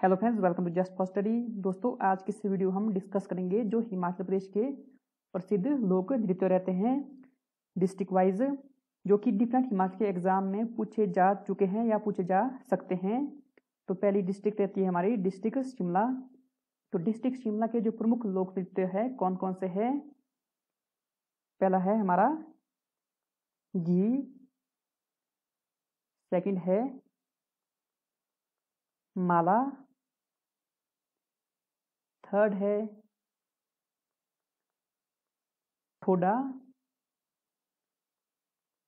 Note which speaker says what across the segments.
Speaker 1: Hello friends welcome to just for study दोस्तों, आज की वीडियो हम डिस्कस करेंगे जो हिमाचल प्रदेश के प्रसिद्ध लोक नृत्य रहते हैं डिस्ट्रिक्ट वाइज जो कि डिफरेंट हिमाचल के एग्ज़ाम में पूछे जा चुके हैं या पूछे जा सकते हैं। तो पहली डिस्ट्रिक्ट रहती है हमारी डिस्ट्रिक्ट शिमला। तो डिस्ट्रिक्ट शिमला के जो प्रमुख लोक नृत्य है कौन कौन से है? पहला है हमारा घी। सेकंड है माला। थर्ड है। ठोडा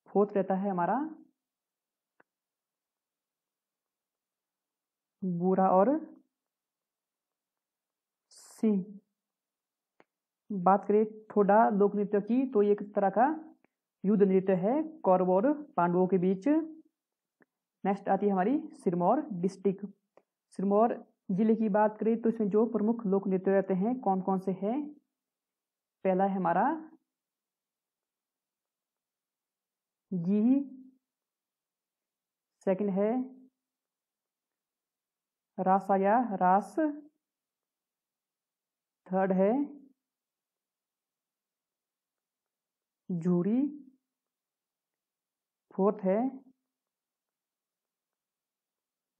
Speaker 1: फोर्थ रहता है हमारा। बुरा और सिंह बात करें ठोडा लोक नृत्य की तो एक तरह का युद्ध नृत्य है, कौरव और पांडवों के बीच। नेक्स्ट आती है हमारी सिरमौर डिस्ट्रिक्ट सिरमौर ज़िले की बात करें तो इसमें जो प्रमुख लोक नृत्य रहते हैं कौन कौन से हैं? पहला है हमारा जी। सेकंड है रासाया रास। थर्ड है झूरी। फोर्थ है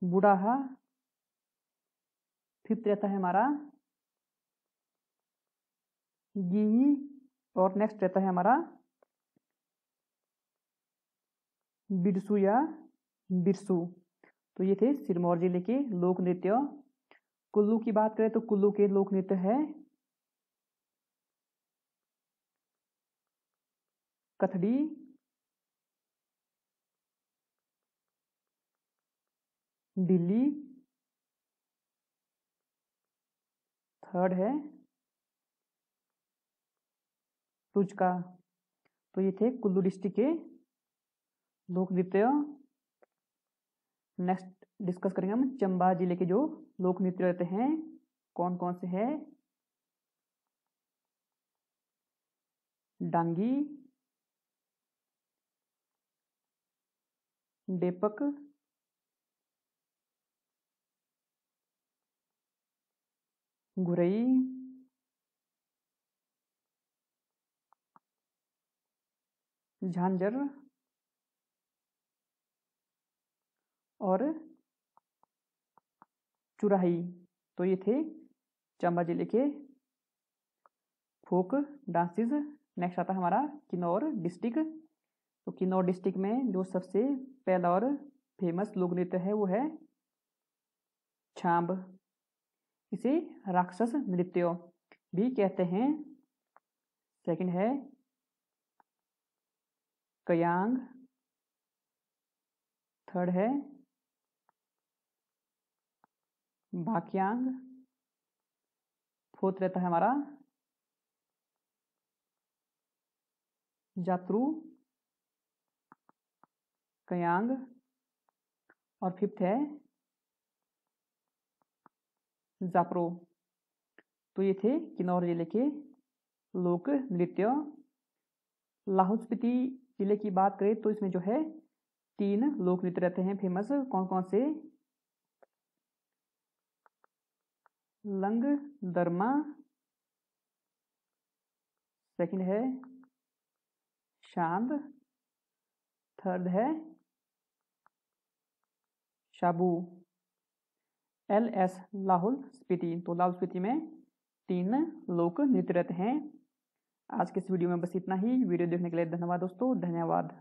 Speaker 1: बुढ़ाहा। फिफ्थ रहता है हमारा। गी और नेक्स्ट रहता है हमारा। बिरसु या बिरसु। तो ये थे सिरमौर ज़िले के लोक नृत्य। कुल्लू की बात करें तो कुल्लू के लोक नृत्य है। कथड़ी। दिल्ली थर्ड है। तुझका तो ये थे कुल्लू डिस्ट्रिक्ट के लोक नृत्य। नेक्स्ट डिस्कस करेंगे हम चंबा ज़िले के जो लोक नृत्य रहते हैं कौन कौन से हैं? डांगी, डेपक गुरई झांझर और चुराही। तो ये थे चंबा ज़िले के फोक डांसेस। नेक्स्ट आता हमारा किन्नौर डिस्ट्रिक्ट। तो किन्नौर डिस्ट्रिक्ट में जो सबसे पहला और फ़ेमस लोक नृत्य है, वो है छांब। इसे राक्षस नृत्य भी कहते हैं। सेकंड है, कयांग। थर्ड है, भाक्यांग। फोर्थ रहता है हमारा जात्रु कयांग। और फिफ्थ है जाप्रो तो ये थे किन्नौर ज़िले के लोक नृत्य लाहौल स्पीति ज़िले की बात करें तो इसमें जो है तीन लोक नृत्य रहते हैं फ़ेमस कौन कौन से लंग दरमा सेकंड है शांत थर्ड है शाबू एल एस लाहौल स्पीति तो लाहौल स्पीति में तीन लोक नृत्य रहते हैं। आज के इस वीडियो में बस इतना ही। वीडियो देखने के लिए धन्यवाद दोस्तों। धन्यवाद।